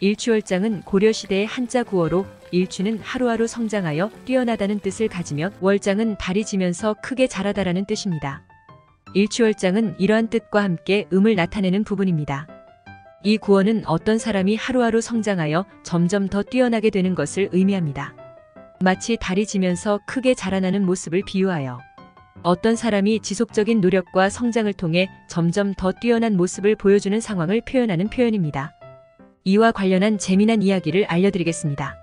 일추월장은 고려시대의 한자 구어로 일추는 하루하루 성장하여 뛰어나다는 뜻을 가지며 월장은 달이 지면서 크게 자라다라는 뜻입니다. 일추월장은 이러한 뜻과 함께 음을 나타내는 부분입니다. 이 구어는 어떤 사람이 하루하루 성장하여 점점 더 뛰어나게 되는 것을 의미합니다. 마치 달이 지면서 크게 자라나는 모습을 비유하여 어떤 사람이 지속적인 노력과 성장을 통해 점점 더 뛰어난 모습을 보여주는 상황을 표현하는 표현입니다. 이와 관련한 재미난 이야기를 알려드리겠습니다.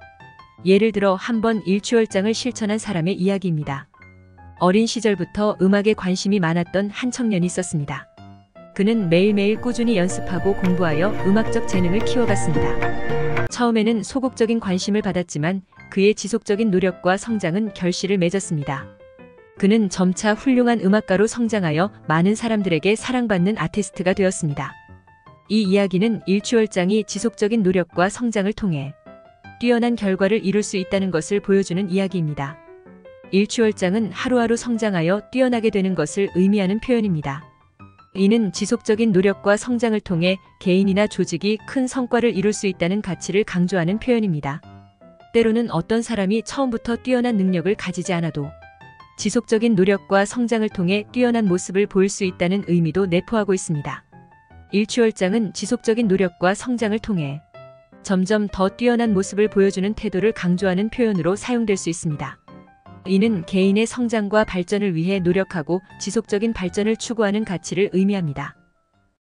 예를 들어 한 번 일추월장을 실천한 사람의 이야기입니다. 어린 시절부터 음악에 관심이 많았던 한 청년이 있었습니다. 그는 매일매일 꾸준히 연습하고 공부하여 음악적 재능을 키워갔습니다. 처음에는 소극적인 관심을 받았지만 그의 지속적인 노력과 성장은 결실을 맺었습니다. 그는 점차 훌륭한 음악가로 성장하여 많은 사람들에게 사랑받는 아티스트가 되었습니다. 이 이야기는 일추월장이 지속적인 노력과 성장을 통해 뛰어난 결과를 이룰 수 있다는 것을 보여주는 이야기입니다. 일추월장은 하루하루 성장하여 뛰어나게 되는 것을 의미하는 표현입니다. 이는 지속적인 노력과 성장을 통해 개인이나 조직이 큰 성과를 이룰 수 있다는 가치를 강조하는 표현입니다. 때로는 어떤 사람이 처음부터 뛰어난 능력을 가지지 않아도 지속적인 노력과 성장을 통해 뛰어난 모습을 보일 수 있다는 의미도 내포하고 있습니다. 일추월장은 지속적인 노력과 성장을 통해 점점 더 뛰어난 모습을 보여주는 태도를 강조하는 표현으로 사용될 수 있습니다. 이는 개인의 성장과 발전을 위해 노력하고 지속적인 발전을 추구하는 가치를 의미합니다.